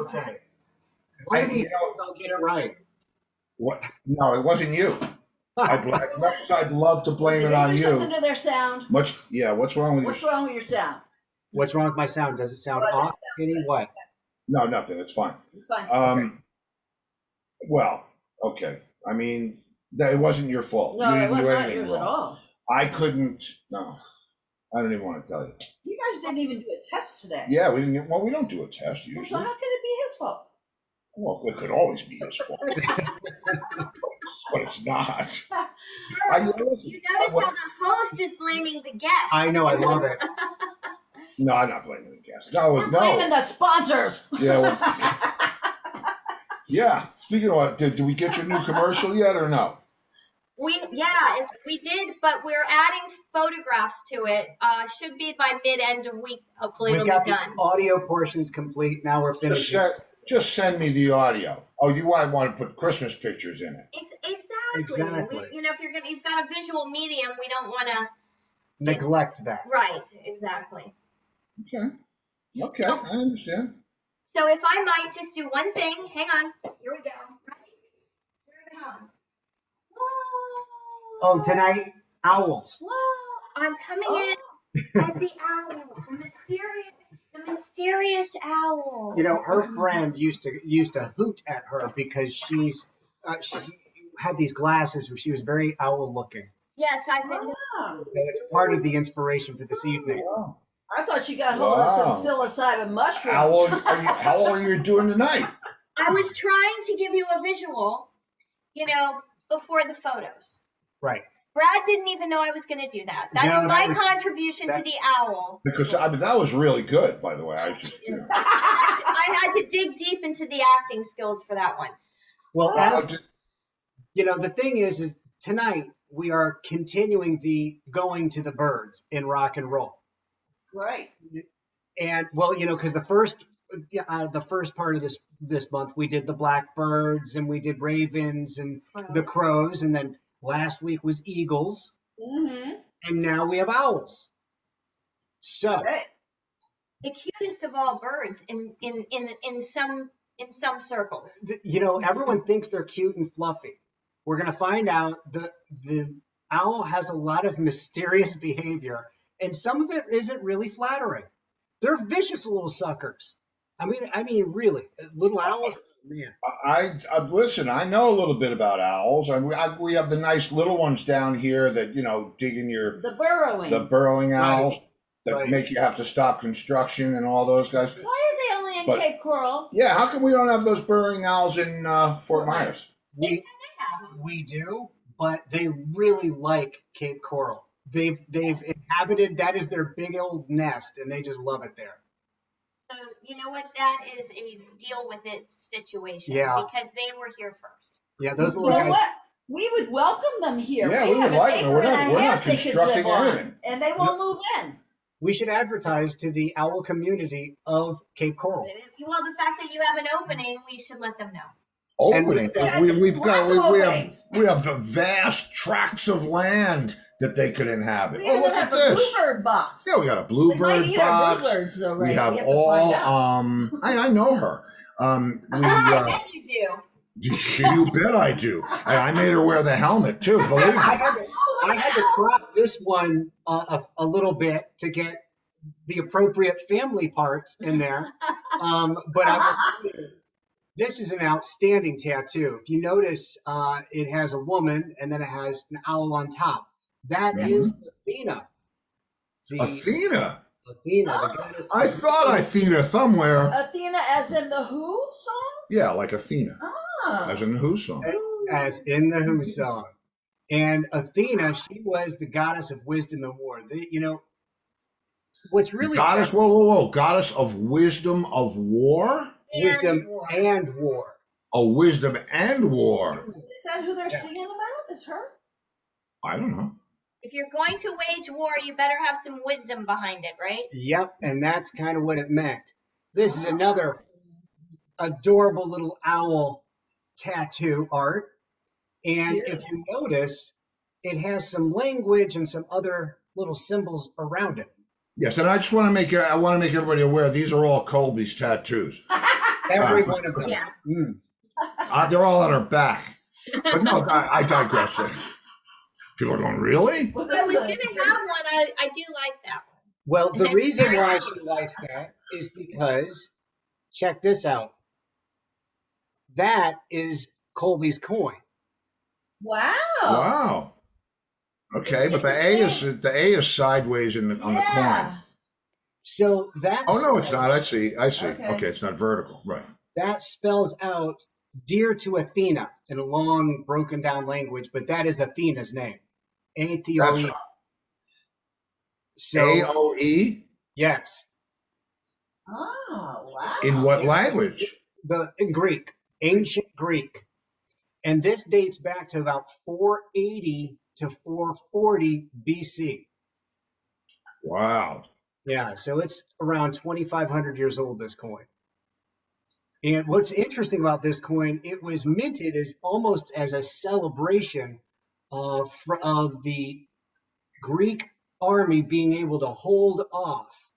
Okay. One of Hey, these you know- days I'll get it right. What? No, it wasn't you. I'd, as much as I'd love to blame Did it on do something you, to their sound? much, yeah, what's wrong with What's you? wrong with your sound? What's wrong with my sound? Does it sound What? off? Kitty? What? No, nothing, it's fine. It's fine. Um, well, okay, I mean, that, it wasn't your fault. no, You it didn't was do not anything yours at all. I couldn't, no, I don't even want to tell you. You guys didn't even do a test today. Yeah, we didn't, well, we don't do a test Well, so how could it be his fault? Well, it could always be his fault. But it's not. I, listen, You notice how the host is blaming the guest. I know, I love it. no, I'm not blaming the guest. No, it was We're no. blaming the sponsors. Yeah, well, yeah. Speaking of what, did, did we get your new commercial yet or no? We yeah, it's we did, but we're adding photographs to it. Uh, should be by mid end of week. Hopefully, We've it'll got be the done. audio portions complete. Now we're Just finishing. send, just send me the audio. Oh, you want, want to put Christmas pictures in it? Ex- exactly. Exactly. We, you know, if you're gonna, you've got a visual medium, we don't want to. Neglect that. Right. Exactly. Okay. Okay, I understand. So if I might just do one thing, hang on. Here we go. Ready? Here we go. Whoa. Oh, tonight, owls. Whoa. I'm coming Oh. in as the owl, the mysterious, the mysterious owl. You know, her friend used to used to hoot at her because she's uh, she had these glasses where she was very owl looking. Yes, I think been. Wow. And part of the inspiration for this evening. Wow. I thought you got hold of some psilocybin mushrooms. How old are you? How old are you doing tonight? I was trying to give you a visual, you know, before the photos. Right. Brad didn't even know I was going to do that. That No, is that my was- contribution to the owl. Because I mean that was really good, by the way. I just you know, I had to dig deep into the acting skills for that one. Well, I as, just- you know, the thing is, is tonight we are continuing the going to the birds in rock and roll. right. And well, you know, because the first uh, the first part of this this month we did the blackbirds and we did ravens and the crows, and then last week was eagles, Mm-hmm. and now we have owls. So Right. The cutest of all birds in in in in some in some circles. you know, everyone thinks they're cute and fluffy. We're gonna find out the the owl has a lot of mysterious behavior, and some of it isn't really flattering. They're vicious little suckers. I mean, I mean, really, little owls. Man, I, I listen. I know a little bit about owls. I, we, I, we have the nice little ones down here that you know dig in your The burrowing. the burrowing owls that Right. make you have to stop construction and all those guys. Why are they only in But- Cape Coral? Yeah, how come we don't have those burrowing owls in uh, Fort Myers? we They have them. we do, but they really like Cape Coral. They've they've inhabited that is their big old nest, and they just love it there. So you know what? That is a deal with it situation. Yeah. Because they were here first. Yeah, those You little know guys. what? We would welcome them here. Yeah, we would have like them. We're not- we're not half they could constructing anything. And they won't move in. We should advertise to the owl community of Cape Coral. Well, the fact that you have an opening, we should let them know. Opening. We, we've got we, we have we have the vast tracts of land that they could inhabit. We oh, look have at a this. bluebird box. Yeah, we got a bluebird box. bluebirds, though, right? We have have all. Um, I, I know her. Um, we, I uh, bet you do. you bet I do. I, I made her wear the helmet too. Believe me. I had to, I had to crop this one uh, a, a little bit to get the appropriate family parts in there. Um, but I, you, this is an outstanding tattoo. If you notice, uh, it has a woman and then it has an owl on top. That is Athena. The, Athena. Athena, the goddess. I thought Athena somewhere. Athena, as in the Who song? Yeah, like Athena, Ah. as in the Who song. as in the Who song. And Athena, she was the goddess of wisdom and war. The, you know, what's really Goddess, whoa, whoa, whoa! Goddess of wisdom of war. Wisdom And war. and war. Oh, wisdom and war. Is that who they're Yeah. singing about? Is her? I don't know. If you're going to wage war, you better have some wisdom behind it, right? Yep, and that's kind of what it meant. This is another adorable little owl tattoo art. And if you notice, it has some language and some other little symbols around it. Yes, and I just want to make I want to make everybody aware these are all Colby's tattoos. Every one of them. Yeah. Mm. Uh, they're all on her back. But no, I, I digress. People are going, really? Well, I was that's gonna have one. I, I do like that one. Well, the reason why she likes that is because, check this out. That is Colby's coin. Wow. Wow. Okay, but the A is the A is sideways in the, on the coin. Yeah. So that Oh no, it's not. I see. I see. Okay. Okay, it's not vertical. Right. That spells out dear to Athena in a long, broken down language, but that is Athena's name. A T O E. So A O E. yes, Oh, wow. In what language? the in Greek, ancient Greek, and this dates back to about 480 to 440 BC. Wow. Yeah, so it's around 2,500 years old, this coin. And what's interesting about this coin, it was minted as almost as a celebration of, of the Greek army being able to hold off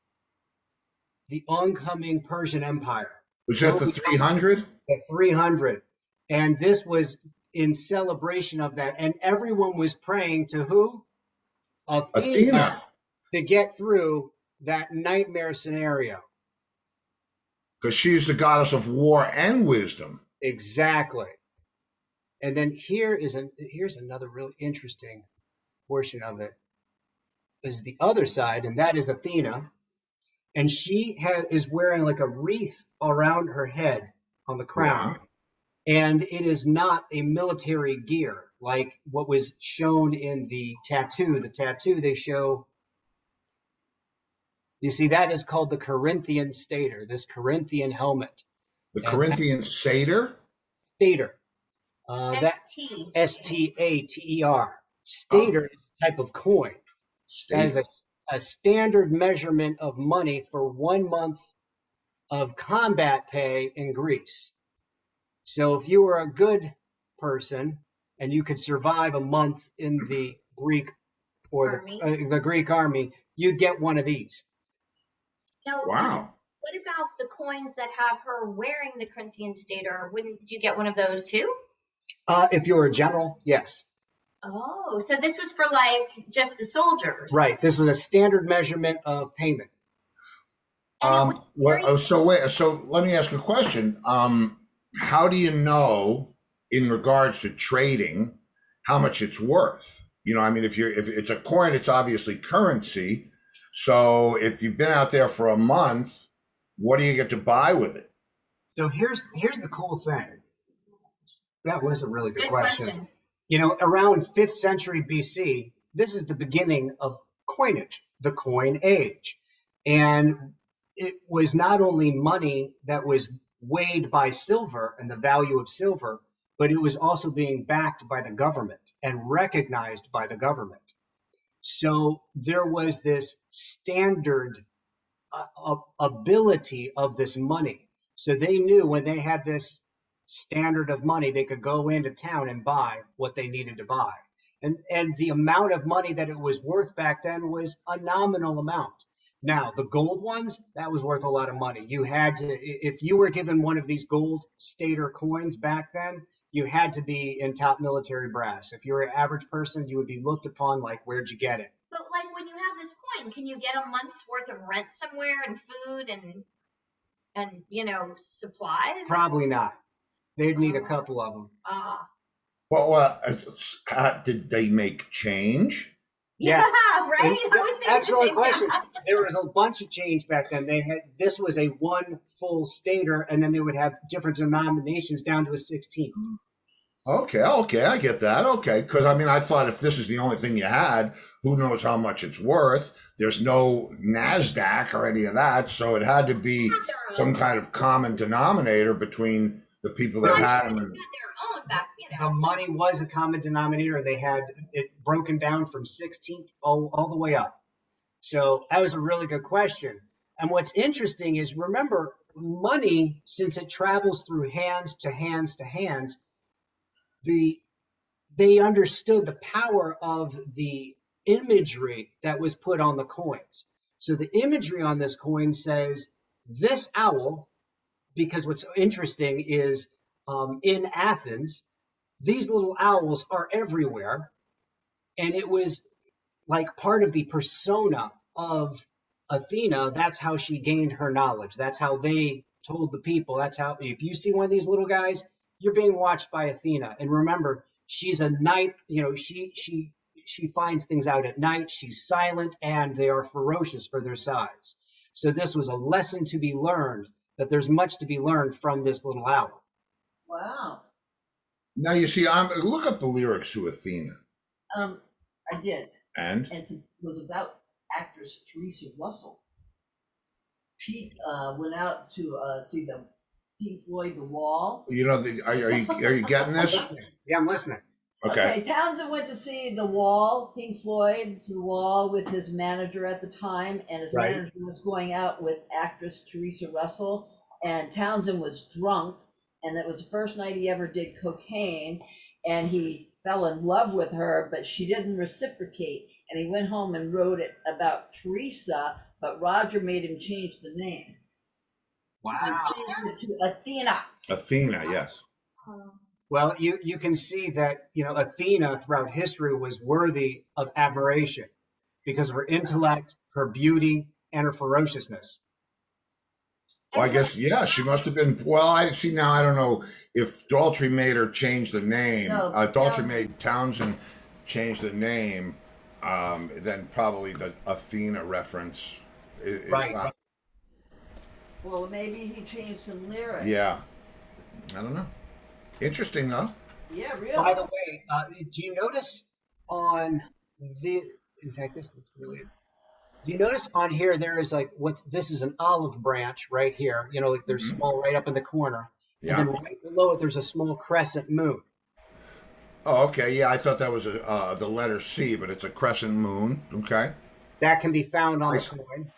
the oncoming Persian Empire, Was that the three hundred? the 300. And this was in celebration of that. And everyone was praying to who? Athena. to get through that nightmare scenario. Because she's the goddess of war and wisdom. Exactly. And then here is an here's another really interesting portion of it is the other side, and that is Athena, and she ha- is wearing like a wreath around her head on the crown, and it is not a military gear like what was shown in the tattoo. The tattoo they show. You see, that is called the Corinthian stater, this Corinthian helmet. The Yeah. Corinthian satyr. Stater. Uh, that ST. S T A T E R. Stater is a type of coin. That is a, a standard measurement of money for one month of combat pay in Greece. So if you were a good person and you could survive a month in the Greek or the, uh, the Greek army, you'd get one of these. Now, Wow. What about the coins that have her wearing the Corinthian stater? Wouldn't did you get one of those too? Uh, if you were a general, yes. Oh, so this was for like just the soldiers. Right. This was a standard measurement of payment. Um, would what, oh, so wait, so let me ask a question. Um, how do you know, in regards to trading, how much it's worth? You know, I mean, if you're if it's a coin, it's obviously currency. So if you've been out there for a month, what do you get to buy with it? So here's here's the cool thing. That was a really good, Good question. question. You know, around 5th century BC, this is the beginning of coinage, the coin age. And it was not only money that was weighed by silver and the value of silver, but it was also being backed by the government and recognized by the government. So there was this standard uh, uh, ability of this money. So they knew when they had this standard of money, they could go into town and buy what they needed to buy. And, and the amount of money that it was worth back then was a nominal amount. Now, the gold ones, that was worth a lot of money. You had to, if you were given one of these gold stater coins back then, you had to be in top military brass. If you were an average person, you would be looked upon like, where'd you get it? But like when you have this coin, can you get a month's worth of rent somewhere and food and and you know supplies? Probably not. They'd need a couple of them. Ah, Well, uh, it's- uh, did they make change? yeah, Yes. right. I was thinking Excellent the same question. thing. There was a bunch of change back then. They had this was a one full stater, and then they would have different denominations down to a 16. Okay, okay, I get that. Okay, because I mean, I thought if this is the only thing you had, who knows how much it's worth? There's no Nasdaq or any of that, so it had to be some kind of common denominator between the people that had them. back, you know. The money was a common denominator. They had it broken down from 16th all, all the way up. So that was a really good question. And what's interesting is remember, money, since it travels through hands to hands to hands, the they understood the power of the imagery that was put on the coins. So the imagery on this coin says, This owl because what's interesting is um, in Athens, these little owls are everywhere. And it was like part of the persona of Athena. That's how she gained her knowledge. That's how they told the people. That's how, if you see one of these little guys, you're being watched by Athena. And remember, she's a night, you know, she, she, she finds things out at night. She's silent and they are ferocious for their size. So this was a lesson to be learned that there's much to be learned from this little owl. Wow. Now you see, I'm look up the lyrics to Athena, Um, I did. and And it was about actress Theresa Russell. Pete uh, went out to uh, see the Pink Floyd The Wall. you know, the, are, are you are you getting this? Yeah, I'm listening. Okay. Townshend went to see The Wall, Pink Floyd's The Wall, with his manager at the time, and his Right. manager was going out with actress Theresa Russell, and Townshend was drunk, and that was the first night he ever did cocaine, and he fell in love with her, but she didn't reciprocate, and he went home and wrote it about Theresa, but Roger made him change the name Wow. to Athena. Athena, yes. Well, you, you can see that, you know, Athena throughout history was worthy of admiration because of her intellect, her beauty, and her ferociousness. Well, I guess yeah, she must have been. Well, I see now. I don't know if Daltrey made her change the name. No, uh, Daltrey Townshend. made Townshend change the name. Um, then probably the Athena reference. Is, is Right. not- Well, maybe he changed some lyrics. yeah. I don't know. Interesting though. Yeah, really. By the way, uh, do you notice on the, in fact, this looks really, do you notice on here, there is like, what's, this is an olive branch right here, you know, like they're Mhm. small right up in the corner. Yeah. And then right below it, there's a small crescent moon. Oh, okay. Yeah, I thought that was a, uh, the letter C, but it's a crescent moon. Okay. That can be found on the Nice. coin.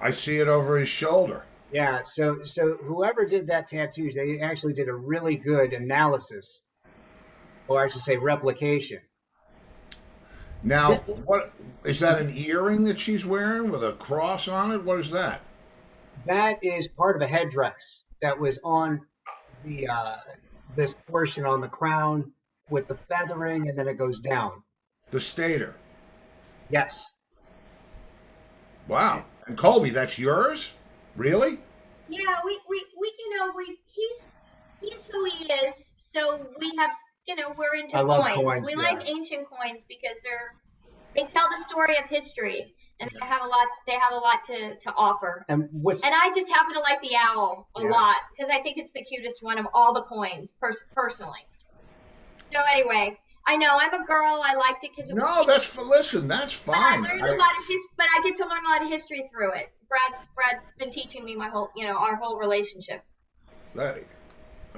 I see it over his shoulder. Yeah, so so whoever did that tattoo, they actually did a really good analysis, or I should say replication. Now, what is that? An earring that she's wearing with a cross on it? What is that? That is part of a headdress that was on the uh, this portion on the crown with the feathering, and then it goes down. The stater. Yes, Wow. And Colby, that's yours? Really? Yeah, we, we, we you know, we he's he's who he is. So we have you know, we're into coins. coins, We yeah. like ancient coins because they're they tell the story of history and they have a lot they have a lot to, to offer. and what's And I just happen to like the owl a Yeah. lot because I think it's the cutest one of all the coins, pers- personally. So anyway, I know I'm a girl. I liked it because it was. No, that's listen. That's But I fine. learned I- a lot of his. But I get to learn a lot of history through it. Brad's Brad's been teaching me my whole, you know, our whole relationship. that-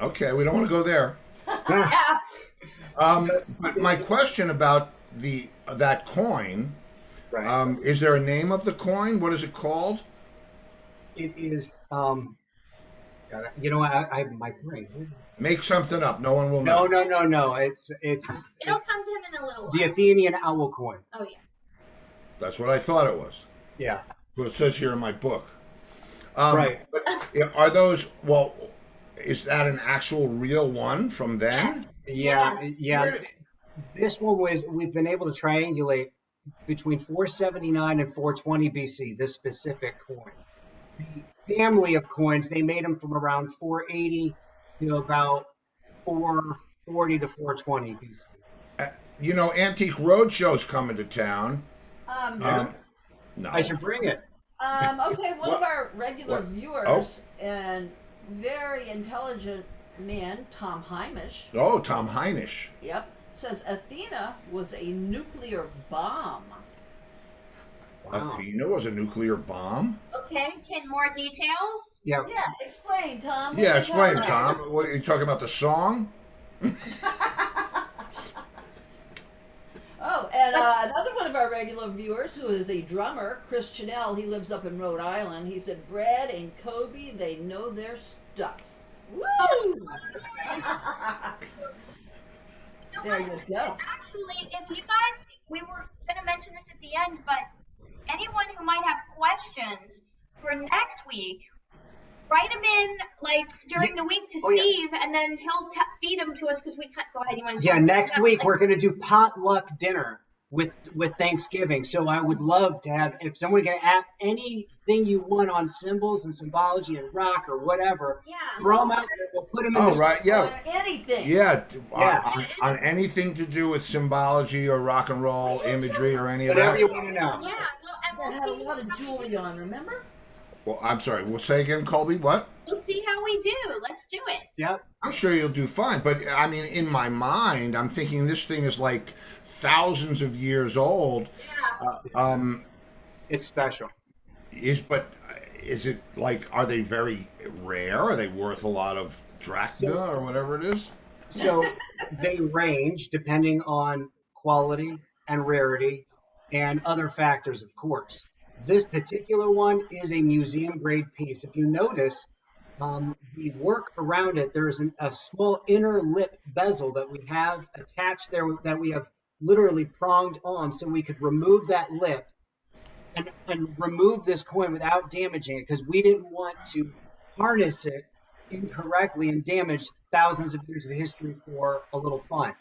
okay, we don't want to go there. Yeah. Um, but my question about the that coin right? um, is there a name of the coin? What is it called? it is. Um, God, you know, I, I my brain. Make something up. No one will know. No, no, no, no. It's it's It'll come to him in a little while. the Athenian owl coin. Oh yeah. That's what I thought it was. Yeah, What it says here in my book. Um, Right. But are those? Well, is that an actual real one from then? yeah, Yes. yeah. This one was. We've been able to triangulate between 479 and 420 BC. This specific coin. The family of coins they made them from around 480 to about 440 to 420 BC. Uh, you know, Antique Roadshow's coming to town. Um, Um, no. I should bring it. um, okay, one What? of our regular What? viewers Oh. and very intelligent man, Tom Heimish, Oh, Tom Heinisch. yep, says Athena was a nuclear bomb. Wow. Athena was a nuclear bomb. Okay. Can more details? Yeah, Yeah, explain, Tom. What Yeah, explain, Tom. about? What are you talking about? The song? Oh, and uh, another one of our regular viewers who is a drummer, Chris Chanel, he lives up in Rhode Island. He said, Brad and Kobe, they know their stuff. Woo! There you go. Actually, if you guys, we were going to mention this at the end, but anyone who might have questions for next week, write them in like during the week to Oh, yeah. Steve, and then he'll t- feed them to us because we can't. Go ahead. You want to? Yeah, next week we're going to do potluck dinner with with Thanksgiving. So I would love to have if someone can add anything you want on symbols and symbology and rock or whatever, Yeah. throw them out there. We'll put them in Oh, the right, yeah. Anything. Yeah, on- Yeah. On, on anything to do with symbology or rock and roll imagery or any of that. whatever you want to know. Yeah. Well, and That we'll had a lot of jewelry on, remember? Well, I'm sorry. We'll say again, Colby. What? we'll see how we do. Let's do it. Yep. I'm sure you'll do fine. But I mean, in my mind, I'm thinking this thing is like thousands of years old. Yeah. Uh, um, It's special. is but is it like are they very rare? Are they worth a lot of drachma or whatever it is? So they range depending on quality and rarity and other factors, of course. This particular one is a museum grade piece. If you notice, um, the work around it, there's an, a small inner lip bezel that we have attached there that we have literally pronged on so we could remove that lip and, and remove this coin without damaging it because we didn't want to harness it incorrectly and damage thousands of years of history for a little fun.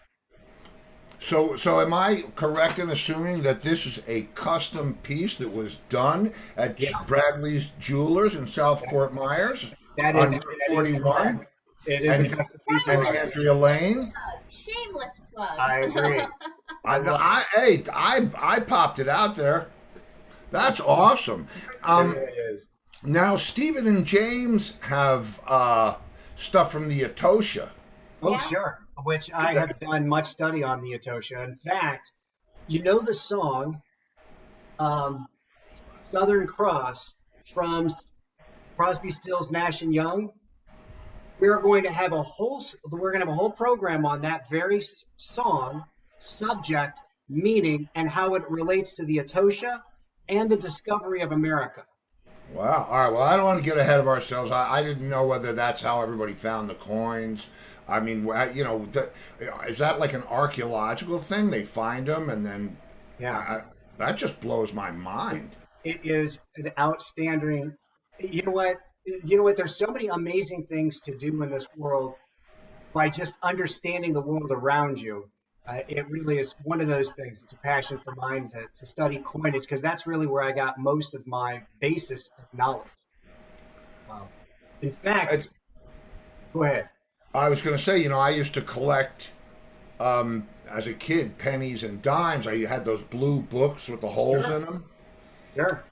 So, so am I correct in assuming that this is a custom piece that was done at Yeah. Bradley's Jewelers in South Fort Myers That on is, that is 41 correct. It is and- a custom piece. and of Andrea Lane? Shameless plug. I agree. I, know, I, hey, I, I popped it out there. That's awesome. Um, it really is. now, Stephen and James have uh, stuff from the Atocha. Oh, Yeah. sure. Which I have done much study on the Atocha. In fact, you know the song um, Southern Cross from Crosby, Stills, Nash and Young. We're going to have a whole we're going to have a whole program on that very song, subject, meaning, and how it relates to the Atocha and the discovery of America. Wow. All right. Well, I don't want to get ahead of ourselves. I, I didn't know whether that's how everybody found the coins. I mean, you know, is that like an archaeological thing? They find them and then Yeah. I, that just blows my mind. it is an outstanding you know what you know what there's so many amazing things to do in this world by just understanding the world around you uh, it really is one of those things it's a passion for mine to, to study coinage because that's really where i got most of my basis of knowledge Um, in fact It's- go ahead I was going to say, you know, I used to collect um, as a kid pennies and dimes. I had those blue books with the holes in them. sure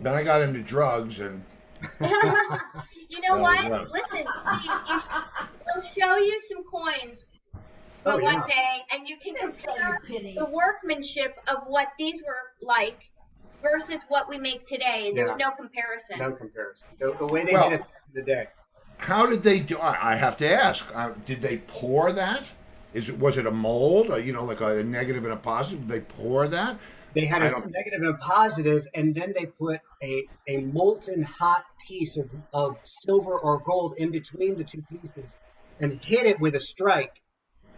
Then I got into drugs and you know Oh, what? yeah. Listen, Steve, you, we'll show you some coins Oh, one yeah. day, and you can They sell compare you pennies. the workmanship of what these were like versus what we make today. There's Yeah. no comparison. no comparison the, the way they Well- did it back in the day how did they do? I I have to ask. Uh, did they pour that? Is it was it a mold? Or, you know, like a negative and a positive? Did they pour that? They had a negative and a positive, and then they put a, a molten hot piece of, of silver or gold in between the two pieces and hit it with a strike.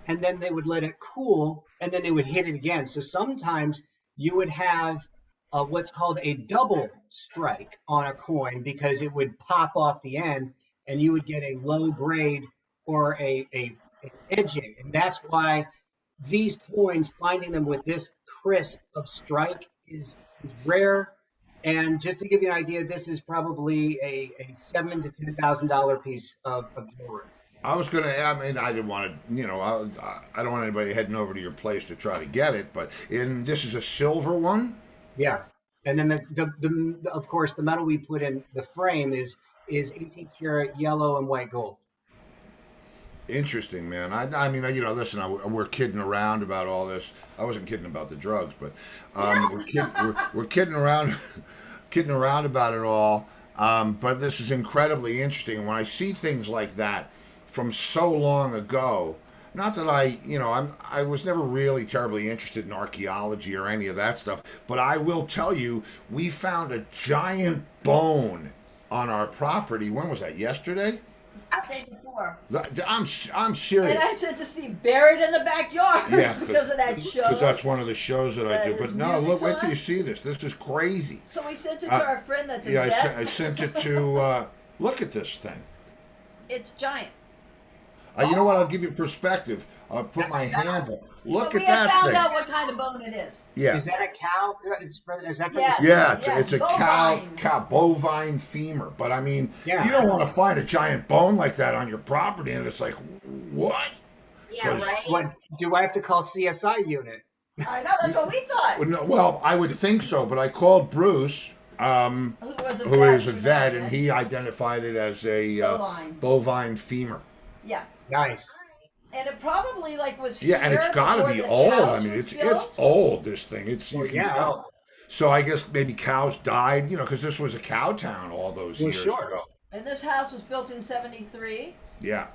And then they would let it cool, and then they would hit it again. So sometimes you would have uh, what's called a double strike on a coin because it would pop off the end, and you would get a low grade or a, a, a edging. And that's why these coins, finding them with this crisp of strike is, is rare. And just to give you an idea, this is probably a, a seven to ten thousand dollar piece of, of jewelry. I was gonna. I mean, I didn't want to. You know, I, I don't want anybody heading over to your place to try to get it. But in this is a silver one. Yeah. And then the, the, the, the of course the metal we put in the frame is is 18 karat yellow and white gold. Interesting, man. I, I mean, you know, listen, I, we're kidding around about all this. I wasn't kidding about the drugs, but um, we're, kid, we're, we're kidding around, kidding around about it all. Um, but this is incredibly interesting. When I see things like that from so long ago, not that I, you know, I'm, I was never really terribly interested in archaeology or any of that stuff. But I will tell you, we found a giant bone on our property. When was that? Yesterday? Day before. I'm I'm serious. And I said to Steve, buried in the backyard Yeah, because of that show. Because that's one of the shows that I do. But no, look, wait till you see this. This is crazy. So we sent it Uh, to our friend that's Yeah, I, sent, I sent it to. Uh, Look at this thing. It's giant. Uh, you know what? I'll give you perspective. I'll put That's my a cow. hand up. Look But at we have that found thing. out what kind of bone it is. Yeah. Is that a cow? Is, is that for Yes. the Yeah, it's, Yes, it's a cow, bovine. cow, bovine femur. But I mean, Yeah. you don't want to find a giant bone like that on your property, and it's like, what? Yeah, right. What do I have to call CSI unit? I know, that's what we thought. Well, no, well, I would think so, but I called Bruce, um, Who was a who vet, is a vet, and he identified it as a uh, Bovine. bovine femur. Yeah. Nice. And it probably like was Yeah, and it's got to be old. I mean, was it's it's old. This thing, it's you Well, can yeah. tell. So I guess maybe cows died, you know, because this was a cow town all those Well, years sure. ago. And this house was built in 73. Yeah.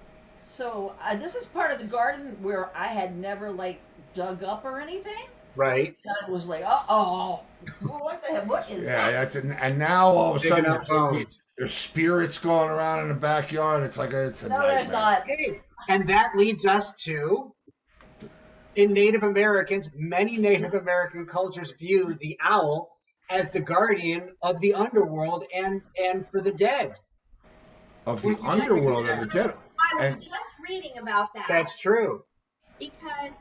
So uh, this is part of the garden where I had never like dug up or anything. Right. God was like, uh oh, what the heck? What is Yeah, that? that's and, and now all of a Digging sudden there's, there's spirits going around in the backyard. It's like a, it's a No, there's not. Hey, and that leads us to in Native Americans, many Native American cultures view the owl as the guardian of the underworld and and for the dead. of the underworld and the dead. I was and- just reading about that. That's true. because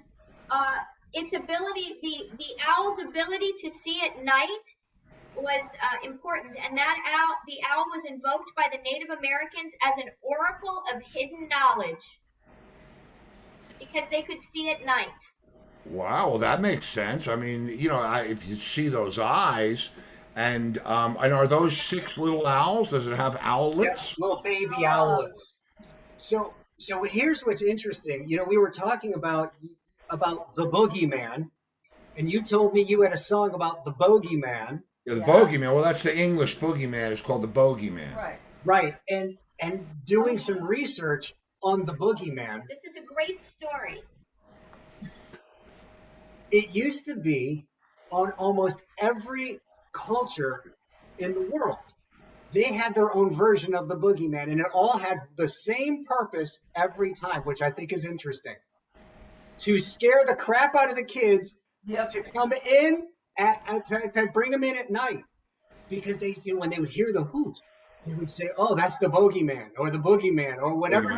uh, its ability, the the owl's ability to see at night, was uh, important, and that owl, the owl was invoked by the Native Americans as an oracle of hidden knowledge, because they could see at night. Wow, well that makes sense. I mean, you know, I, if you see those eyes, and um, and are those six little owls? Does it have owlets? little baby owlets. So so here's what's interesting. You know, we were talking about about the boogeyman, and you told me you had a song about the bogeyman. Yeah, the Yeah. bogeyman. Well, that's the English boogeyman. It's called the bogeyman. Right. Right. And and doing some research on the boogeyman, This is a great story. it used to be on almost every culture in the world. They had their own version of the boogeyman, and it all had the same purpose every time, which I think is interesting. To scare the crap out of the kids Yep. to come in at, at to, to bring them in at night because they you know when they would hear the hoot they would say oh that's the bogeyman or the boogeyman or whatever.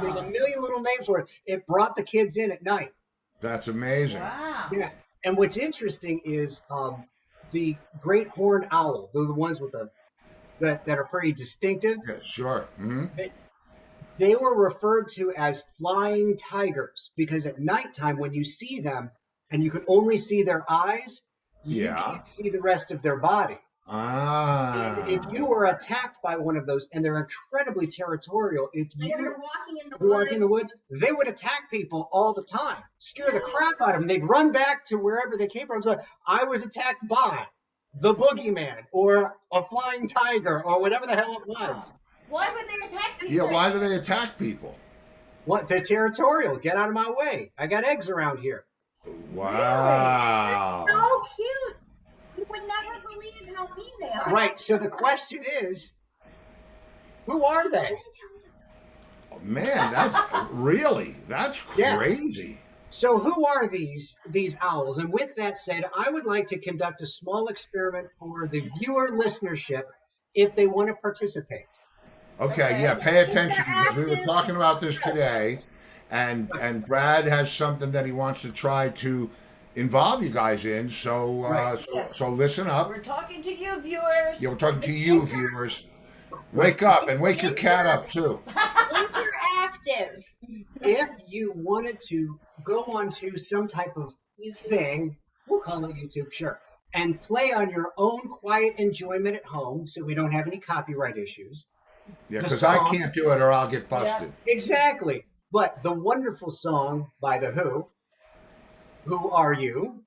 There's a million little names for it it brought the kids in at night That's amazing. Wow. yeah and what's interesting is um, the great horned owl they're the ones with the that, that are pretty distinctive Yeah, sure. hmm they were referred to as flying tigers because at nighttime when you see them and you can only see their eyes you Yeah. can't see the rest of their body Ah. if you were attacked by one of those and they're incredibly territorial if you they're walking in the were woods. walking in the woods they would attack people all the time scare the crap out of them they'd run back to wherever they came from so i was attacked by the boogeyman or a flying tiger or whatever the hell it was Why would they attack people? yeah. Why do they attack people? what they're territorial get out of my way i got eggs around here Wow. So cute. You would never believe how mean they are. right so the question is who are they oh, Man, that's really that's Yeah. crazy. So who are these these owls? And with that said, I would like to conduct a small experiment for the viewer listenership if they want to participate. Okay, yeah, pay attention because we were talking about this today, and and Brad has something that he wants to try to involve you guys in. So uh, Right. so, Yes. so listen up. We're talking to you, viewers. Yeah, we're talking to you, viewers. Wake up and wake your cat up too. Interactive. If you wanted to go onto some type of YouTube. thing, we'll call it YouTube, sure, and play on your own quiet enjoyment at home so we don't have any copyright issues. Yeah, because I can't do it or I'll get busted. Exactly. But the wonderful song by The Who, Who Are You?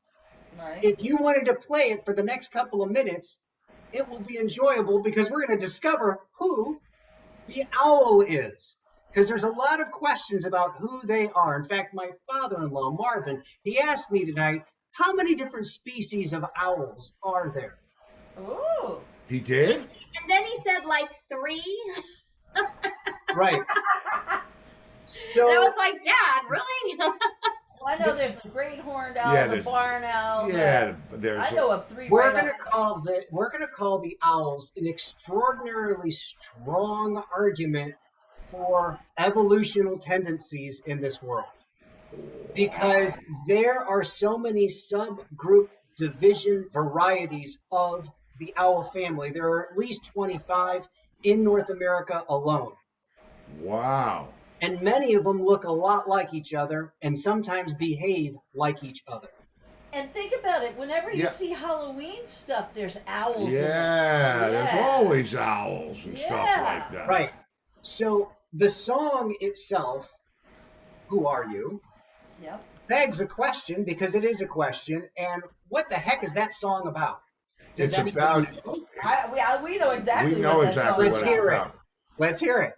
Right. if you wanted to play it for the next couple of minutes, it will be enjoyable because we're going to discover who the owl is. Because there's a lot of questions about who they are. In fact, my father in law, Marvin, he asked me tonight, how many different species of owls are there? Ooh. He did? And then he said like three. Right. And I was like, Dad, really? I know there's the great horned owl, Yeah, the barn owl. the- Yeah, there's. I know of three. We're right gonna off- call the we're gonna call the owls an extraordinarily strong argument for evolutional tendencies in this world. Because there are so many subgroup division varieties of the owl family. There are at least 25 in North America alone. Wow. And many of them look a lot like each other and sometimes behave like each other. And think about it. Whenever you Yeah. see Halloween stuff, there's owls. in it. Yeah, there's always owls and stuff like that. Right. So the song itself, Who Are You? Yep. begs a question because it is a question. And what the heck is that song about? Does It's about- know? I, we, I, we know exactly. We know what that exactly song Let's what is it's hear it. about. Let's hear it.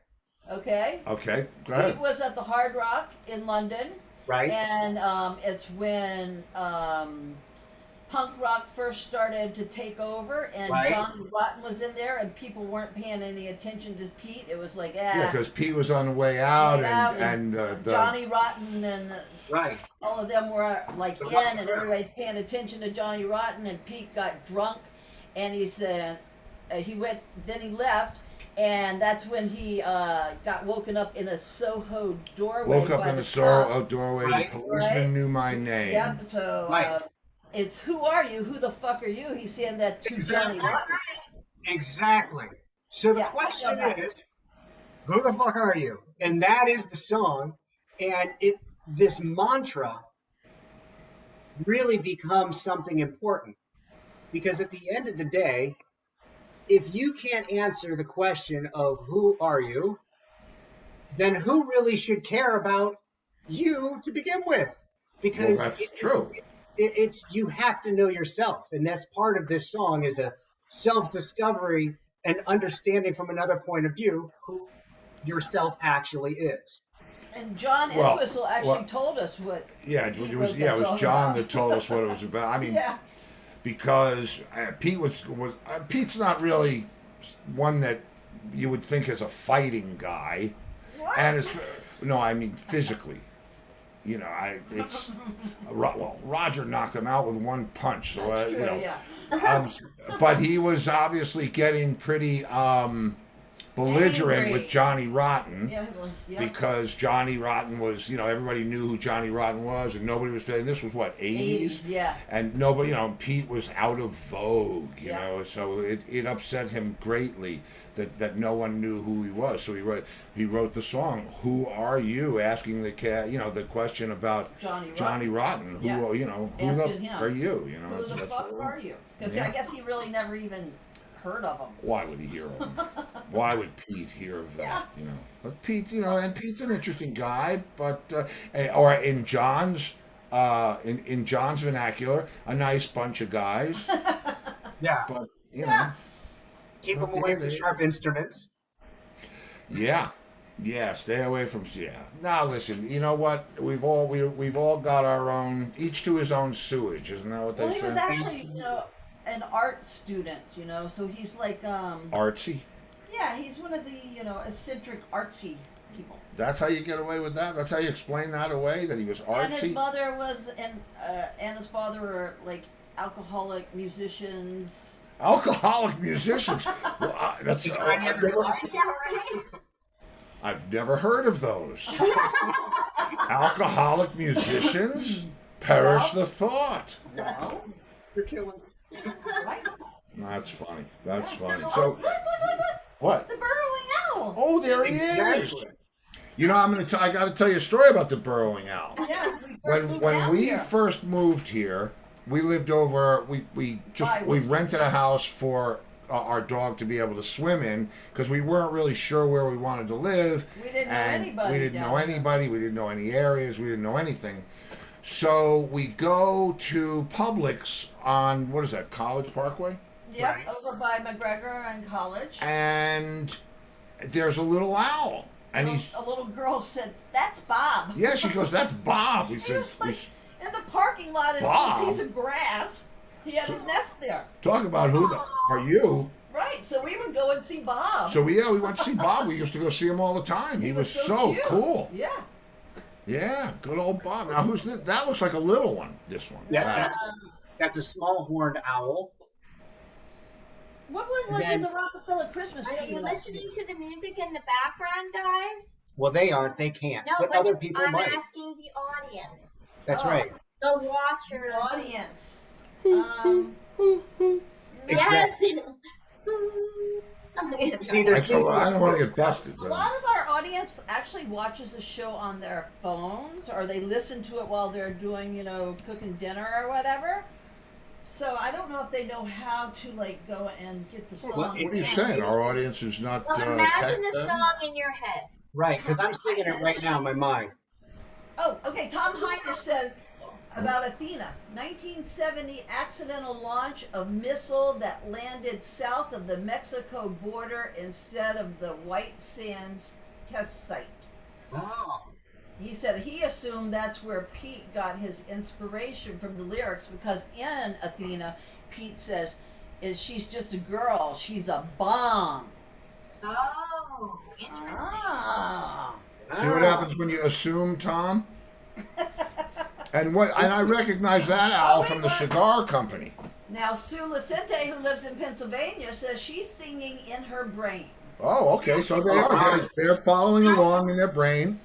Okay. Okay, go It ahead. was at the Hard Rock in London, Right? and um, it's when um, punk rock first started to take over, and Right. Johnny Rotten was in there, and people weren't paying any attention to Pete. It was like, ah, Yeah, because Pete was on the way out, Way and out, and uh, the Johnny Rotten and right. all of them were like The in, Rotten and Crew. everybody's paying attention to Johnny Rotten, and Pete got drunk, and he said uh, he went, then he left. And that's when he uh, got woken up in a Soho doorway. woke up in the the store cops. a doorway. Right. The policeman Right. knew my name. Yep. So Right. uh, it's who are you? Who the fuck are you? He's saying that to Johnny Exactly. Rotten. Exactly. So the Yeah, question yeah. is, who the fuck are you? And that is the song. And it this mantra really becomes something important. Because at the end of the day, if you can't answer the question of who are you, then who really should care about you to begin with? Well, Because that's it- true. it, it's you have to know yourself and that's part of this song is a self-discovery and understanding from another point of view who yourself actually is And John Well, Entwistle actually well- told us what. Yeah, it was. Yeah, it was John about. that told us what it was about. I mean, Yeah. Because uh, Pete was was uh, Pete's not really one that you would think is a fighting guy, What? and it's no, I mean physically. You know, I it's well, Roger knocked him out with one punch, so uh, That's you know. yeah. Um, but he was obviously getting pretty um, belligerent with Johnny Rotten Yeah. Yeah. because Johnny Rotten was, you know, everybody knew who Johnny Rotten was, and nobody was paying. This was what 80s, eighties, yeah. and nobody, you know, Pete was out of vogue, you Yeah. know, so it, it upset him greatly that, that no one knew who he was. So he wrote he wrote the song "Who Are You?" asking the cat, you know, the question about Johnny Rotten. Johnny Rotten. Who, Yeah. are you know, who the him. are you? You know, Who the fuck are you? Because. I guess he really never even heard of him. Why would he hear of him? Why would Pete hear of that? You know, but Pete, you know, and Pete's an interesting guy, but uh, eh, or in John's. Uh, in, in John's vernacular, a nice bunch of guys, yeah but you Yeah. know, keep them away from sharp instruments yeah, yeah, stay away from yeah. Now listen, you know what? We've all we we've all got our own, each to his own sewage, isn't that what they Well, he was actually, you know, an art student, you know, so he's like, um, Artsy. Yeah, he's one of the, you know, eccentric artsy people. That's how you get away with that. That's how you explain that away. That he was artsy. And his artsy. mother was, and uh, and his father were like alcoholic musicians. Alcoholic musicians. well, uh, that's. is there any other Yeah, right. I've never heard of those. Alcoholic musicians? Perish the thought. No, you're killing right? That's funny. That's Yeah. funny. So, what? The burrowing owl. Oh, there he is. You know, I'm gonna. T- I got to tell you a story about the burrowing owl. Yeah. When when we here. first moved here, we lived over. We we just Why we rented a house for. Uh, our dog to be able to swim in because we weren't really sure where we wanted to live. We didn't know anybody We didn't down know there. anybody. We didn't know any areas. We didn't know anything. So we go to Publix on what is that College Parkway, Yep, Right. over by McGregor and College. and there's a little owl, and little, he's a little girl said, "That's Bob." yeah. She goes, "That's Bob." We He said, was like in the parking lot in a Bob? little piece of grass. He had his nest there. talk about who the are you? Right, so we would go and see Bob. So we yeah we went to see Bob. We used to go see him all the time. He, was, so, cute. cool. Yeah. Yeah, good old Bob. Now, who's this? That looks like a little one. This one. Yeah, Wow. that's that's a small horned owl. What one was Then- in the Rockefeller Christmas tree? Are you listening to the music in the background, guys? Well, they aren't. They can't. No, but, but other people I'm might. asking the audience, That's Oh. right. the watchers. Your audience. Um, Yes. See, there's I, I don't want to get busted. a lot of our audience actually watches the show on their phones, or they listen to it while they're doing, you know, cooking dinner or whatever. So I don't know if they know how to like go and get the song. Well, What are you saying? Our audience is not. well, uh, imagine tech the savvy? song in your head. Right, because I'm singing it right now in my mind. Oh, okay. Tom Heiner says about Athena 1970 accidental launch of missile that landed south of the Mexico border instead of the White Sands test site. Oh. He said he assumed that's where Pete got his inspiration from the lyrics because in Athena, Pete says, "Is she's just a girl? She's a bomb." Oh, interesting. Ah. See what happens when you assume, Tom? and what? And I recognize that owl from the cigar company. Now Sue Lucente, who lives in Pennsylvania, says she's singing in her brain. Oh, okay. So they are. They're, they're following along in their brain.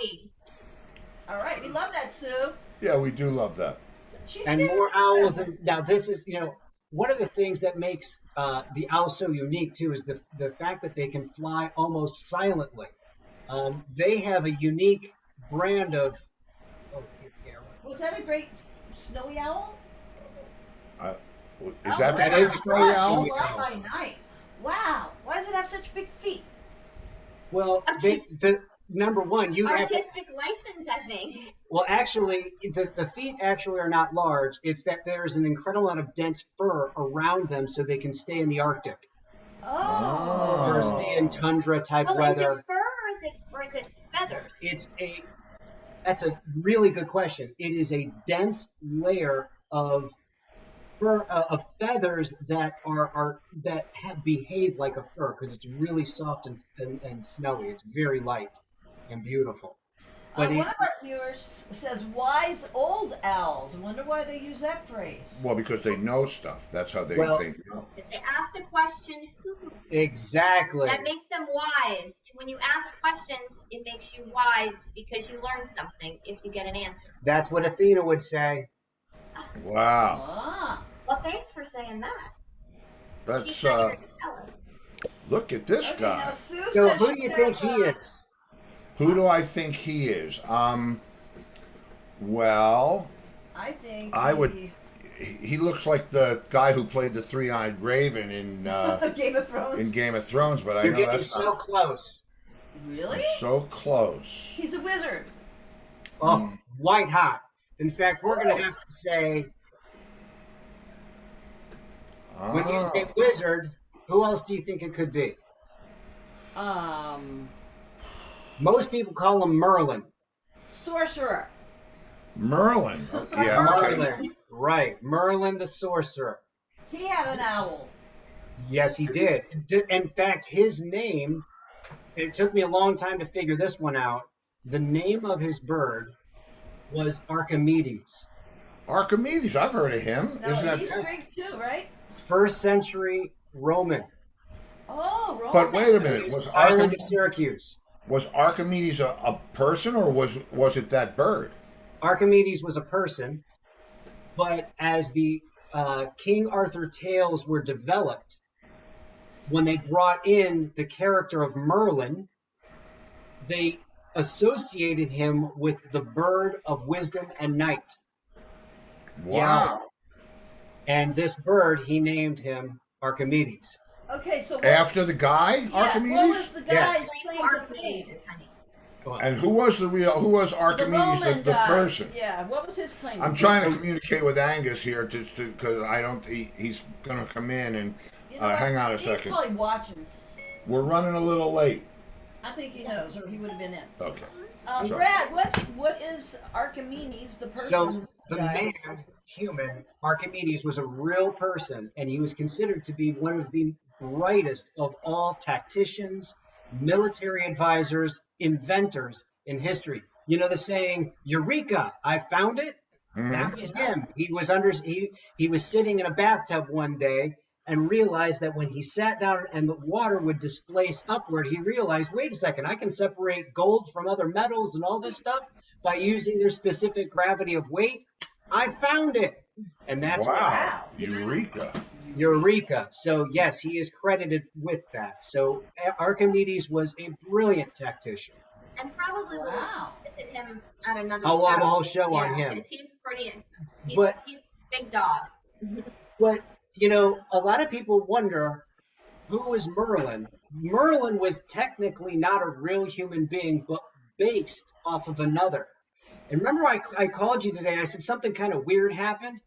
As are we. All right, we love that, Sue. Yeah, we do love that. She's and more owls. And now this is, you know, one of the things that makes uh, the owl so unique too is the the fact that they can fly almost silently. Um, they have a unique brand of. Oh, here, here. Was that a great snowy owl? Uh, is Oh, that the That great a owl? snowy Fly owl. by night. Wow. Why does it have such big feet? Well, they, the number one, you have Artistic license, I think. well, actually, the the feet actually are not large. It's that there's an incredible amount of dense fur around them, so they can stay in the Arctic Oh. or stay in tundra type Well, weather. is it fur or is it or is it feathers? It's a that's a really good question. It is a dense layer of fur uh, of feathers that are are that have behave like a fur because it's really soft and, and, and snowy. It's very light and beautiful. Uh, But it, one of our viewers says wise old owls. I wonder why they use that phrase. Well, because they know stuff. That's how they, Well- they know. If they ask the question, who? exactly. That makes them wise. When you ask questions, it makes you wise because you learn something if you get an answer. That's what Athena would say. Wow. Ah. Well, thanks for saying that. That's She's not uh. here to tell us. Look at this Okay, now guy. So who do you think he uh, is? Who do I think he is? Um. Well, I think I would- he- he he looks like the guy who played the three-eyed raven in uh, Game of Thrones. in Game of Thrones, but I You're know getting that's so not, close. really? so close. He's a wizard. Oh, white hot. In fact, we're going to have to say when you Ah, say wizard, who else do you think it could be? Um, Most people call him Merlin. sorcerer. Merlin. Oh, yeah. Okay. Merlin. Right. Merlin the sorcerer. He had an owl. Yes, he did. In fact, his name, it took me a long time to figure this one out. The name of his bird was Archimedes. Archimedes. I've heard of him. No, Isn't that? he's Greek too, right? First century Roman. Oh, Roman. But wait a minute. Was Island of Archimedes, Syracuse. Was Archimedes a, a person or was was it that bird? Archimedes was a person, but as the uh, King Arthur tales were developed, when they brought in the character of Merlin, they associated him with the bird of wisdom and night. Wow. And this bird, he named him Archimedes. Okay, so what, After the guy, yeah, Archimedes. what was the guy's Yes. claim Claim to Archimedes fame? honey. And who was the real? Who was Archimedes, the, Roman the person? Yeah, what was his claim? I'm to trying to communicate with Angus here, just because I don't. He, he's going to come in and You know uh, hang on a He's second. probably watching. We're running a little late. I think he knows, or he would have been in. Okay. Um, So- Brad, what's what is Archimedes, the person? So the guy? man, human, Archimedes was a real person, and he was considered to be one of the brightest of all tacticians, military advisors, inventors in history. You know the saying, Eureka, I found it? Mhm. That was him. He was under he he was sitting in a bathtub one day and realized that when he sat down and the water would displace upward, he realized, wait a second, I can separate gold from other metals and all this stuff by using their specific gravity of weight. I found it. And that's what Wow. Eureka. Eureka. So yes, he is credited with that. So Archimedes was a brilliant tactician. And probably would have Wow. visited him at another I'll show. have a whole show yeah, on him. He's pretty. He's, But- he's a big dog. But you know, a lot of people wonder who was Merlin. Merlin was technically not a real human being, but based off of another. And remember, I, I called you today. I said something kind of weird happened.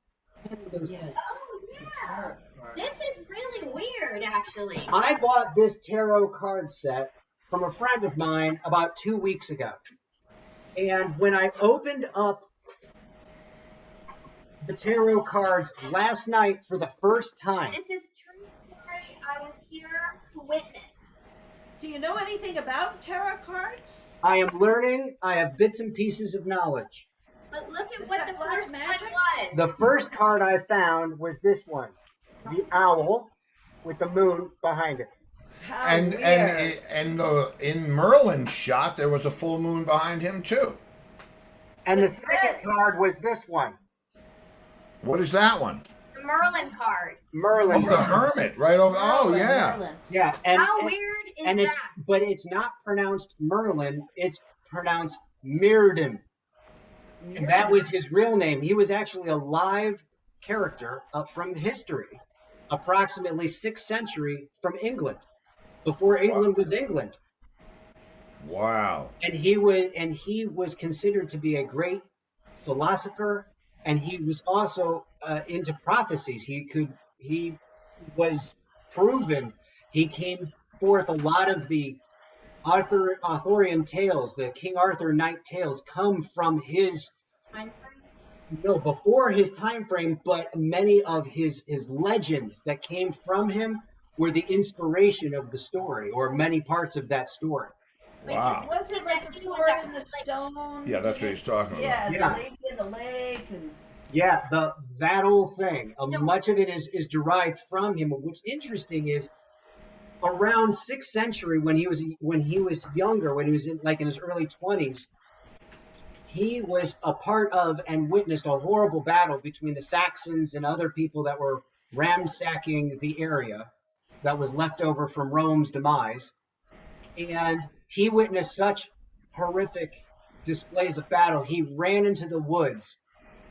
Yes. Oh yeah. This is really weird, actually. I bought this tarot card set from a friend of mine about two weeks ago. And when I opened up the tarot cards last night for the first time, This is true story. I was here to witness. Do you know anything about tarot cards? I am learning. I have bits and pieces of knowledge. But look at Is what the first magic? one was. The first card I found was this one the owl with the moon behind it. How And weird. and and the in Merlin's shot there was a full moon behind him too. And the second card was this one What is that one? the Merlin card. Oh, Merlin. the hermit right over. Oh yeah. Merlin. Yeah, and, How and, weird is and that? it's but it's not pronounced Merlin, it's pronounced Myrddin. And that was his real name. He was actually a live character uh, from history, approximately 6th century from England, before England was England. Wow. and he was and he was considered to be a great philosopher and he was also uh, into prophecies he could he was proven he came forth a lot of the arthur arthurian tales the king arthur knight tales come from his Time frame? No before his time frame but many of his his legends that came from him were the inspiration of the story or many parts of that story Wait, Wow. Was it like a sword a- in the stone? Yeah, that's what he's talking about. Yeah, Yeah. the lady in the lake and Yeah, the that old thing. Uh, So- much of it is is derived from him. What's interesting is around sixth century when he was when he was younger, when he was in like in his early twenties, he was a part of and witnessed a horrible battle between the Saxons and other people that were ransacking the area that was left over from Rome's demise. And he witnessed such horrific displays of battle, he ran into the woods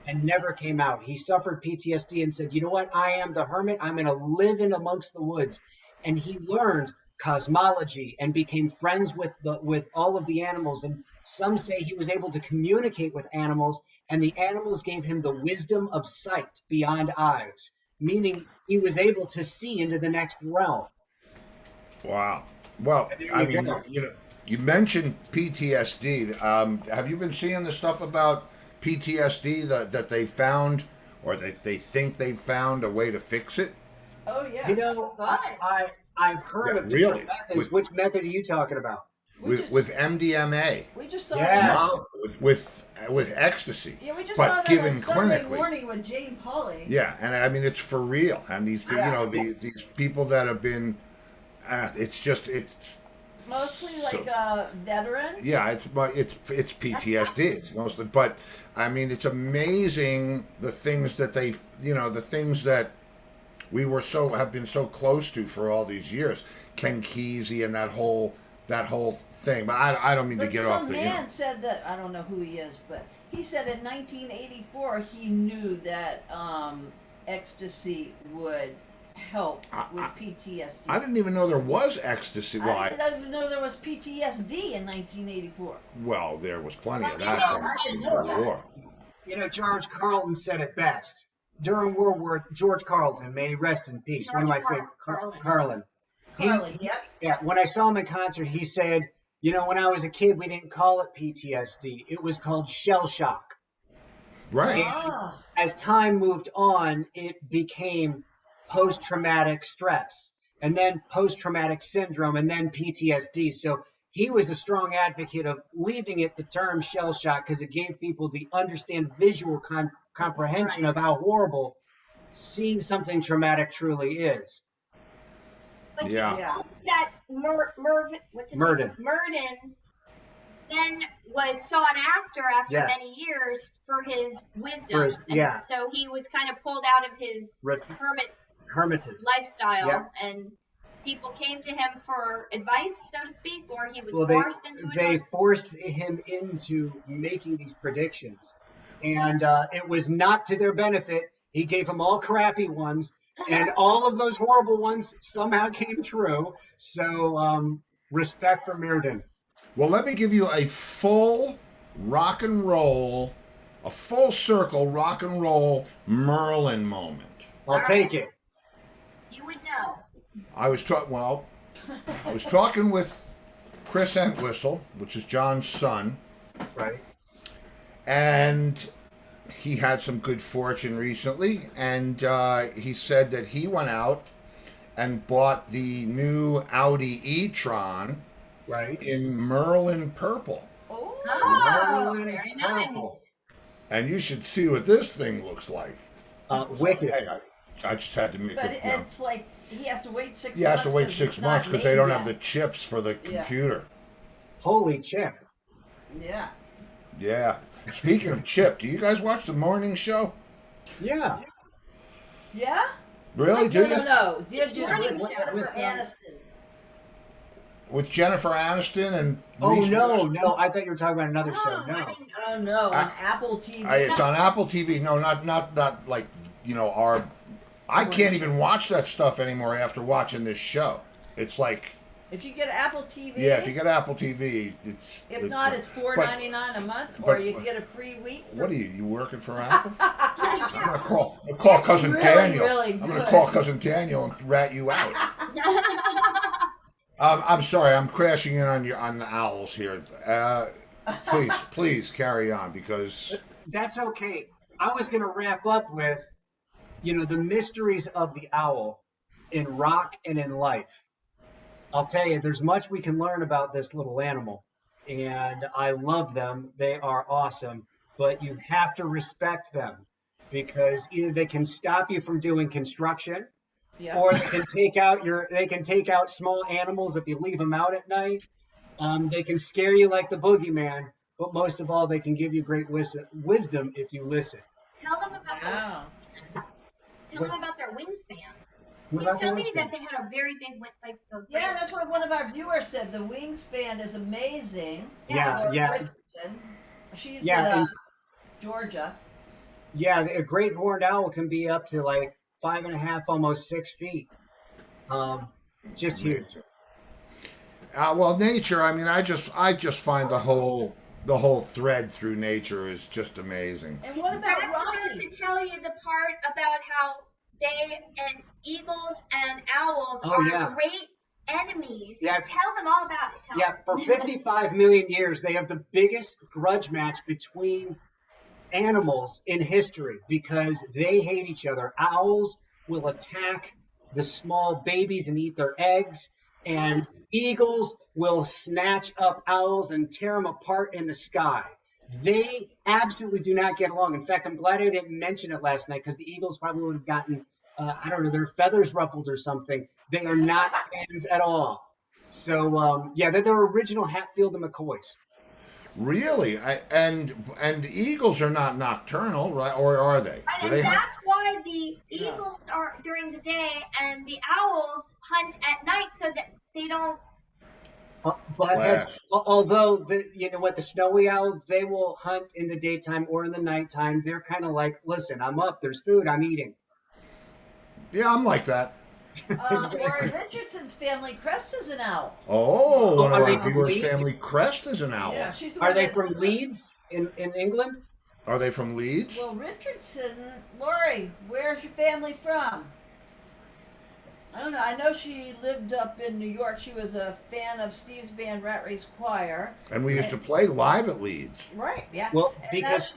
and never came out. He suffered PTSD and said, You know what? I am the hermit. I'm going to live in amongst the woods. And he learned cosmology and became friends with the with all of the animals and some say he was able to communicate with animals and the animals gave him the wisdom of sight beyond eyes meaning he was able to see into the next realm Wow. Well, I you mean, go. you know, you mentioned PTSD. Um, have you been seeing the stuff about PTSD that, that they found or that they think they found a way to fix it? oh yeah. you know I, I i've heard Yeah, of different really? methods With- which method are you talking about With just- with MDMA, we just saw Yes. that. With, with with ecstasy. Yeah, we just But saw that given on Sunday clinically. morning with Jane Pauley. Yeah, and I mean it's for real. And these pe- you know the, these people that have been, uh, it's just it's Mostly So- like uh, veterans. Yeah, it's mu- it's it's PTSD. It's mostly, but I mean, it's amazing the things that they, you know, the things that we were so have been so close to for all these years. Ken Kesey and that whole that whole thing. But I, I don't mean to get off the. You man know, said that I don't know who he is, but he said in 1984 he knew that um, ecstasy would help I- with I- PTSD. I didn't even know there was ecstasy. Well, I I, didn't even know there was PTSD in 1984. well, there was plenty of that know, from the war. You know, George Carlton said it best. During World War, George Carlton, may he rest in peace, one of my George favorite, Car- Carlin. Carlin. He- yep. yeah, when I saw him in concert, he said, you know, when I was a kid, we didn't call it PTSD. It was called shell shock. Right. Ah, As time moved on, it became post-traumatic stress and then post-traumatic syndrome and then PTSD. So he he was a strong advocate of leaving it the term shell shock because it gave people the understand visual con- comprehension of how horrible seeing something traumatic truly is. But Yeah. Yeah. that Mer, Merv, what's his Myrddin. name? Myrddin then was sought after after Yes. many years for his wisdom. For his- And yeah. So he was kind of pulled out of his Re- hermit Hermitage. lifestyle Yeah. and people came to him for advice, so to speak, or he was Well, they forced into they forced him into making these predictions, and uh, it was not to their benefit. He gave them all crappy ones, and all of those horrible ones somehow came true. So um, respect for Myrddin. Well, let me give you a full rock and roll, a full circle rock and roll Merlin moment. I'll take it. you would know. I was talking, well, I was talking with Chris Entwistle, which is John's son, Right. And he had some good fortune recently, and uh, he said that he went out and bought the new Audi e-tron Right. in Merlin purple. Oh, Oh, Merlin very purple. nice. And you should see what this thing looks like. Uh, wicked. Hey, I, I just had to make but it. You know. it's like he has to wait six. He has months to wait 'cause six months because they don't yet. have the chips for the Yeah. computer. Holy chip. Yeah. Yeah. Speaking of chip, do you guys watch the morning show? Yeah. Yeah. Really? Do no, no, you? no. Did you Morning with show. Jennifer With, um, Aniston? With Jennifer Aniston and Oh Reese no, Witherspoon? no! I thought you were talking about another show. Oh, No. I don't know. I- On Apple TV. I, it's on Apple TV. No, not not not like you know our. I can't even watch that stuff anymore after watching this show. It's like if you get Apple TV. yeah, if you get Apple TV, it's. If it- not, it's four but- ninety nine a month, or but- you can get a free week. For, What are you? You working for Apple? I'm gonna call. I'm gonna call That's cousin really, Daniel. really I'm gonna call cousin Daniel and rat you out. Um, I'm sorry, I'm crashing in on you on the owls here. Uh, please, please carry on because That's okay. I was going to wrap up with, you know, the mysteries of the owl in rock and in life. I'll tell you, there's much we can learn about this little animal, and I love them. They are awesome, but you have to respect them because either they can stop you from doing construction, yeah. or they can take out your they can take out small animals if you leave them out at night. Um, they can scare you like the boogeyman, but most of all, they can give you great wis- wisdom if you listen. Tell them about Wow. the, tell them about their wingspan. What You tell me wingspan? that they had a very big wing, like the Yeah, that's what one of our viewers said. The wingspan is amazing. Yeah, Laura yeah. Richardson. She's Yeah, in uh, Georgia. Yeah, a great horned owl can be up to like five and a half, almost six feet. Um, just huge. uh, well, nature. I mean, I just I just find the whole the whole thread through nature is just amazing. And what about But I forgot to tell you the part about how they and eagles and owls Oh, are yeah. great enemies. Yeah. Tell them all about it. Tell Yeah, them. for 55 million years, they have the biggest grudge match between animals in history because they hate each other. Owls will attack the small babies and eat their eggs, and eagles will snatch up owls and tear them apart in the sky. They absolutely do not get along. In fact, I'm glad I didn't mention it last night because the eagles probably would have gotten, uh, I don't know, their feathers ruffled or something. They are not fans at all. So um, yeah, they're the original Hatfield and McCoys. Really, I, and and eagles are not nocturnal, right? Or are they? Do and they hunt? that's why the Yeah. eagles are during the day and the owls hunt at night so that they don't. Uh, but that's, although the you know what the snowy owl, they will hunt in the daytime or in the nighttime. They're kind of like, listen, I'm up. There's food. I'm eating. Yeah, I'm like that. Uh, Laura Richardson's family crest is an owl. Oh, one Are of they our from viewers' Leeds? family crest is an owl. Yeah, she's the Are they that- from Leeds in in England? Are they from Leeds? Well, Richardson, Lori, where's your family from? I don't know. I know she lived up in New York. She was a fan of Steve's band Rat Race Choir. and we used to play live at Leeds. Right. Yeah. Well, And because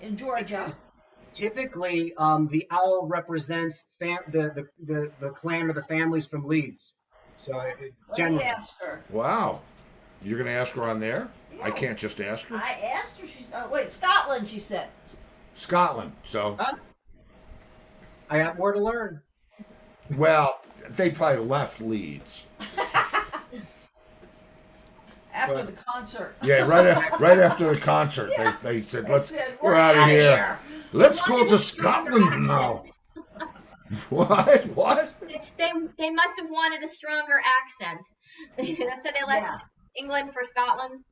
in Georgia. because typically um, the owl represents fam- the, the the the clan or the families from Leeds. So it, it Let me generally, ask her. Wow. You're going to ask her on there? I can't just ask her. I asked her. She's oh wait, Scotland. She said. Scotland. So, Huh? I got more to learn. Well, they probably left Leeds. After Right. the concert. Yeah, right. a- right after the concert, they, they said, "Let's said, we're, out of outta here. Let's go to a stronger Scotland now." What? What? They they must have wanted a stronger accent. so they left Yeah. England for Scotland.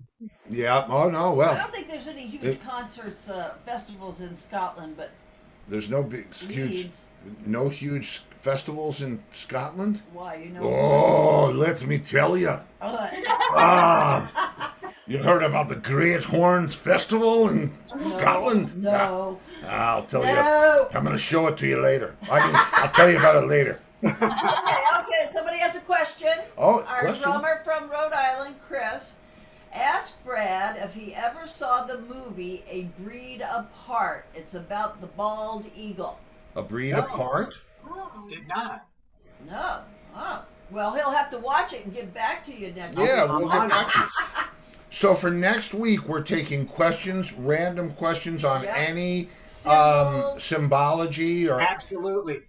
Yeah. Oh no. Well I Well, don't think there's any huge It- concerts, uh, festivals in Scotland, but there's no big, huge, Leeds. no huge festivals in Scotland. Why you know? Oh, let me tell you. Uh, Ah, you heard about the Great Horns Festival in Scotland? No. Ah, I'll tell you. No. I'm going to show it to you later. I mean, I'll tell you about it later. okay, okay. Somebody has a question. Oh, Our question? drummer from Rhode Island, Chris, asked Brad if he ever saw the movie A Breed Apart. It's about the bald eagle. A breed No. apart? Oh. Did not. No. Oh. Well, he'll have to watch it and get back to you next Yeah, week. we'll get back to you. So for next week, we're taking questions, random questions on Yeah. any um, symbology or Absolutely.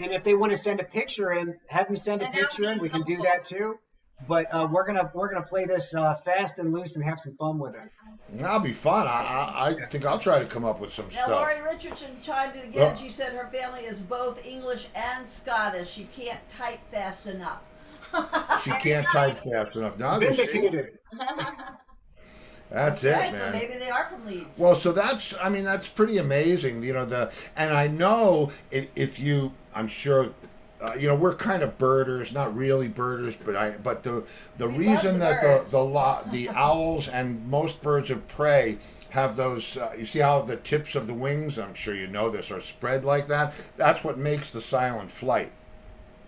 And if they want to send a picture in, have them send a And that picture in. We can do that too. But uh, we're gonna we're gonna play this uh, fast and loose and have some fun with it. that'll be fun. I, I, I think I'll try to come up with some Now, stuff. Laurie Richardson chimed in again. She said her family is both English and Scottish. She can't type fast enough. She can't type fast enough. Now, you see, Vindicated. that's okay, it, so maybe they are from Leeds. Well, so that's I mean that's pretty amazing, you know the and I know if, if you I'm sure uh, you know we're kind of birders, not really birders, but I but the the We reason the that birds. the the lo- the owls and most birds of prey have those uh, you see how the tips of the wings I'm sure you know this are spread like that. That's what makes the silent flight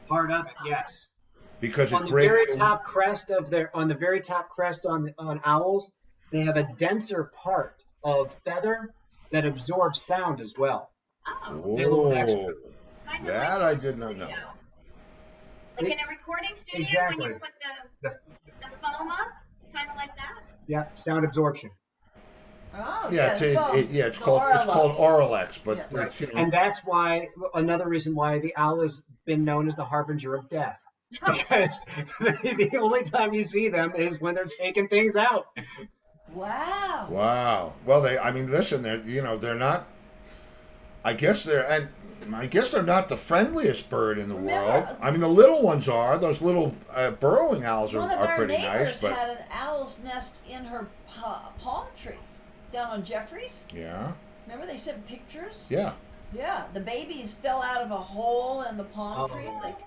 Part of it, yes. because on it the breaks very the- top crest of their on the very top crest on on owls, they have a denser part of feather that absorbs sound as well. Oh, They look extra. Kind of that like I did not know. studio. Like in a recording studio Exactly. when you put the, The, the foam up, kind of like that. yeah, sound absorption. oh, Yeah, it's, it, so it- yeah, it's the called it's called Orlex. Oralex, but Yeah. it's, you know, And that's why another reason why the owl has been known as the harbinger of death. Because the only time you see them is when they're taking things out. Wow. Wow. Well, they. I mean, listen. They're. You know, they're not. I guess they're. And I guess they're not the friendliest bird in the Remember- world. I mean, the little ones are. Those little uh, burrowing owls are, One of are our pretty neighbors nice. But had an owl's nest in her pa- palm tree down on Jeffries. yeah, Remember they sent pictures? yeah. Yeah, the babies fell out of a hole in the palm Oh. tree, like,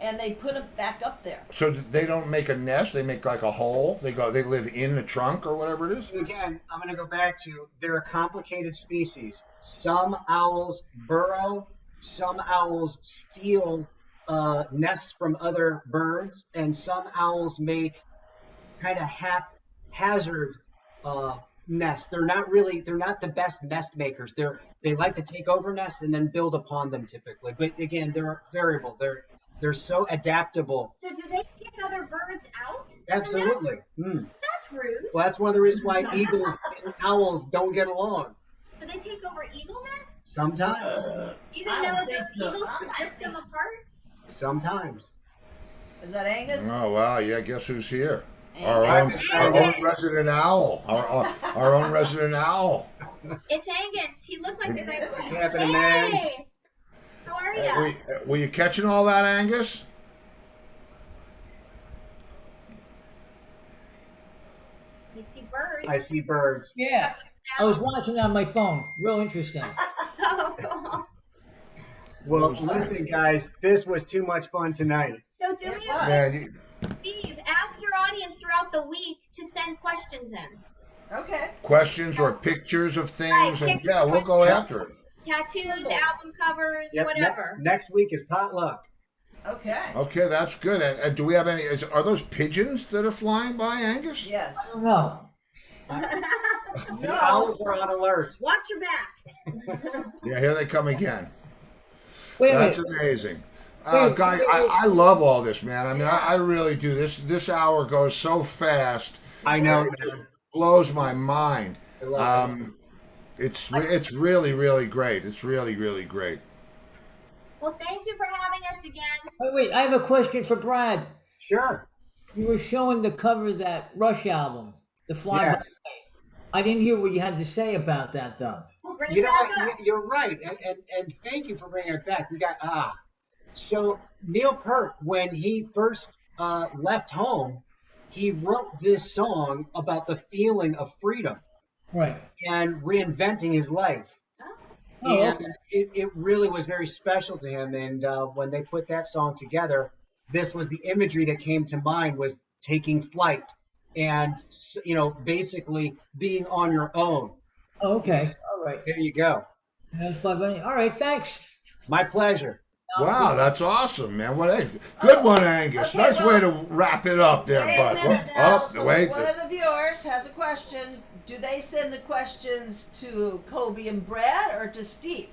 and they put them back up there. So they don't make a nest. They make like a hole. They go. They live in the trunk or whatever it is. Again, I'm going to go back to they're a complicated species. Some owls burrow, some owls steal uh, nests from other birds, and some owls make kind of haphazard uh, nests. They're not really they're not the best nest makers. They're they like to take over nests and then build upon them typically. But again, they're variable. They're they're so adaptable. So do they kick other birds out? of the nest? Absolutely. Mm. That's rude. Well, that's one of the reasons why eagles and owls don't get along. Do they take over eagle nests? Sometimes. You I didn't know don't those think so. eagles I rip them apart? Sometimes. Is that Angus? Oh wow! Yeah. Guess who's here? Angus. Our own, our own resident owl. Our, our, our own resident owl. It's Angus. He looked like the great What's happening, man? Hey! How are Uh, you? were, you- were you catching all that, Angus? You see birds. I see birds. Yeah, I was watching on my phone. Real interesting. Oh, cool. Well, listen, guys, this was too much fun tonight. So do It me was. you, Steve, ask your audience throughout the week to send questions in. Okay. questions or pictures of things, Right, and pictures, yeah, we'll go after it. Tattoos, Symbols. album covers, Yep, ne- whatever. next week is potluck. Okay. Okay, that's good. And, and do we have any? Is, are those pigeons that are flying by, Angus? Yes. I don't know. The No. owls are on alert. Watch your back. Yeah, here they come again. Wait a That's minute. amazing. Uh, Wait, guys, I. I love all this, man. I mean, I, I really do. This this hour goes so fast. I know, It blows my mind. I love it. Um, it's it's really really great. It's really really great. Well, thank you for having us again. Wait, wait, I have a question for Brad. Sure. You were showing the cover of that Rush album, The Fly By Yes. Night. I didn't hear what you had to say about that, though. We'll bring You it know back what? up. Y- You're right, and, and and thank you for bringing it back. We got ah. So Neil Peart, when he first uh, left home, he wrote this song about the feeling of freedom Right. and reinventing his life. Oh, and it, it really was very special to him. And uh, when they put that song together, this was the imagery that came to mind was taking flight and you know basically being on your own. Oh, okay. All right. There you go. That's Fly All right, thanks. My pleasure. Wow, that's awesome, man. What a good one, Angus. okay, nice well- way to wrap it up there, Wait a bud. minute Oh, now. oh, So wait. One of the viewers has a question. Do they send the questions to Kobe and Brad or to Steve?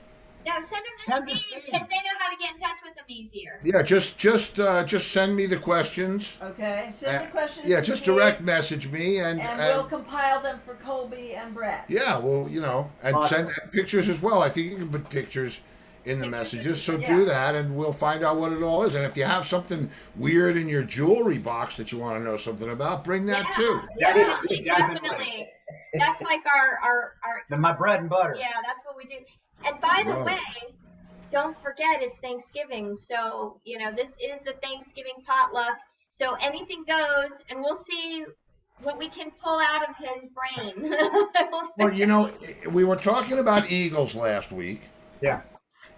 No, send them to Send Steve Steve. because they know how to get in touch with them easier. Yeah, just just uh, just send me the questions. Okay, send the Uh, questions. yeah, to just Steve, direct message me and, and and we'll compile them for Kobe and Brad. yeah, well, you know, and Awesome. send pictures as well. I think you can put pictures in the messages. So Yeah. do that, and we'll find out what it all is. And if you have something weird in your jewelry box that you want to know something about, bring that too. Definitely, Definitely. definitely. That's like our, our, our, Then my bread and butter. yeah, that's what we do. And by the Right. way, don't forget it's Thanksgiving. So, you know, this is the Thanksgiving potluck. So anything goes, and we'll see what we can pull out of his brain. Well, you know, we were talking about eagles last week, Yeah.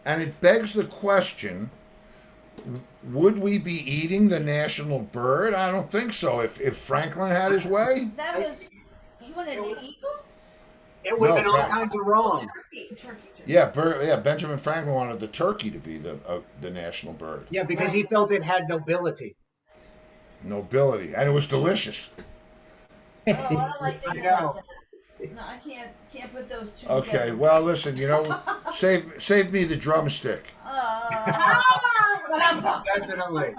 and it begs the question: Would we be eating the national bird? I don't think so. If if Franklin had his way, That was. You wanted the eagle? It would have been all Frank. kinds of wrong. Turkey, turkey, turkey. yeah, bir- yeah. Benjamin Franklin wanted the turkey to be the uh, the national bird, Yeah, because he felt it had nobility. nobility, and it was delicious. Oh, I like I know. No, I can't. Can't put those two. Okay, together. well, listen, you know, save save me the drumstick. Ah! Definitely.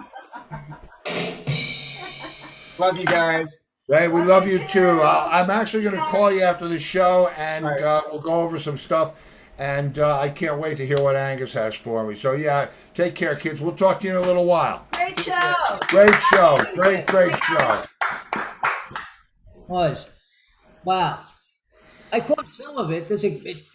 Love you guys. Hey, we love you too. Uh, I'm actually going to call you after the show, and All right. uh, we'll go over some stuff. And uh, I can't wait to hear what Angus has for me. So yeah, take care, kids. We'll talk to you in a little while. Great show. Great show, great, great show. Was. Wow. I caught some of it. There's a, it,